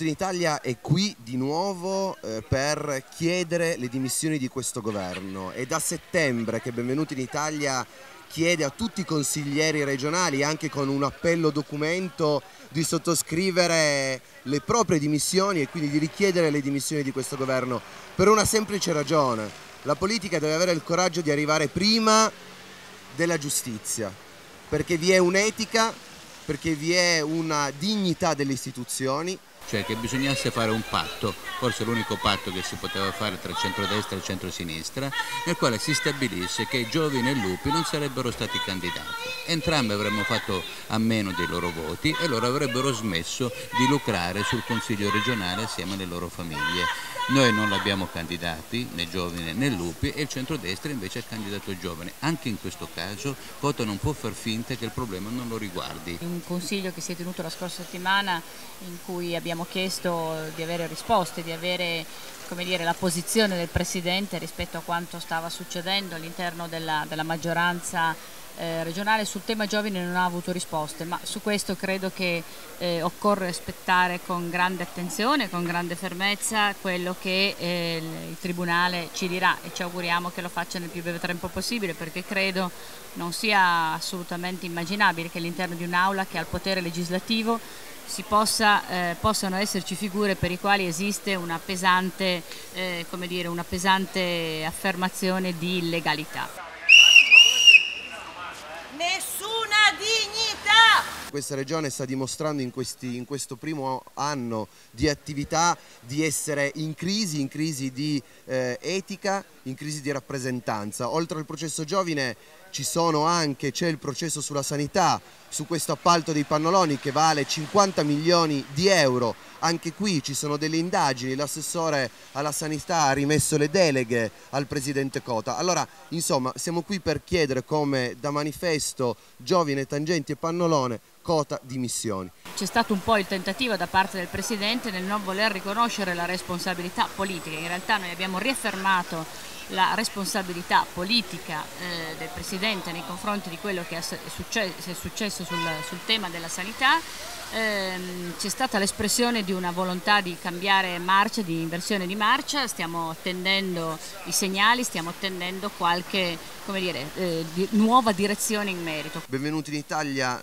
Benvenuti in Italia è qui di nuovo eh, per chiedere le dimissioni di questo governo. È da settembre che Benvenuti in Italia chiede a tutti i consiglieri regionali, anche con un appello documento, di sottoscrivere le proprie dimissioni e quindi di richiedere le dimissioni di questo governo per una semplice ragione. La politica deve avere il coraggio di arrivare prima della giustizia, perché vi è un'etica, perché vi è una dignità delle istituzioni cioè che bisognasse fare un patto, forse l'unico patto che si poteva fare tra centrodestra e centrosinistra, nel quale si stabilisse che Giovine e Lupi non sarebbero stati candidati. Entrambi avremmo fatto a meno dei loro voti e loro avrebbero smesso di lucrare sul Consiglio regionale assieme alle loro famiglie. Noi non l'abbiamo candidati, né Giovine né Lupi, e il centrodestra invece ha candidato Giovane. Anche in questo caso Cota non può far finta che il problema non lo riguardi. Un consiglio che si è tenuto la scorsa settimana in cui abbiamo chiesto di avere risposte, di avere dire, la posizione del Presidente rispetto a quanto stava succedendo all'interno della, della maggioranza eh, regionale sul tema giovani non ha avuto risposte, ma su questo credo che eh, occorre aspettare con grande attenzione, con grande fermezza quello che eh, il, Tribunale ci dirà e ci auguriamo che lo faccia nel più breve tempo possibile perché credo non sia assolutamente immaginabile che all'interno di un'aula che ha il potere legislativo possa, eh, possano esserci figure per i quali esiste una pesante, eh, dire, una pesante affermazione di illegalità. Questa regione sta dimostrando in, questi, in, questo primo anno di attività di essere in crisi, in crisi di eh, etica, in crisi di rappresentanza. Oltre al processo giovine ci sono anche, c'è il processo sulla sanità, su questo appalto dei pannoloni che vale 50 milioni di euro. Anche qui ci sono delle indagini, l'assessore alla sanità ha rimesso le deleghe al presidente Cota. Allora, insomma, siamo qui per chiedere come da manifesto Giovine, Tangenti e Pannolone cota di missioni. C'è stato un po' il tentativo da parte del Presidente nel non voler riconoscere la responsabilità politica, in realtà noi abbiamo riaffermato la responsabilità politica eh, del Presidente nei confronti di quello che è successo, è successo sul, sul, tema della sanità, ehm, c'è stata l'espressione di una volontà di cambiare marcia, di inversione di marcia, stiamo attendendo i segnali, stiamo attendendo qualche dire, eh, di, nuova direzione in merito. Benvenuti in Italia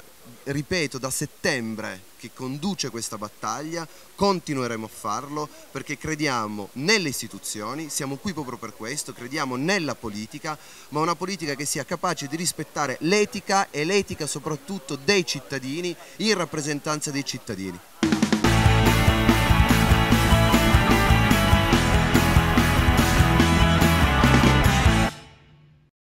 ripeto, da settembre che conduce questa battaglia, continueremo a farlo perché crediamo nelle istituzioni, siamo qui proprio per questo, crediamo nella politica, ma una politica che sia capace di rispettare l'etica e l'etica soprattutto dei cittadini in rappresentanza dei cittadini.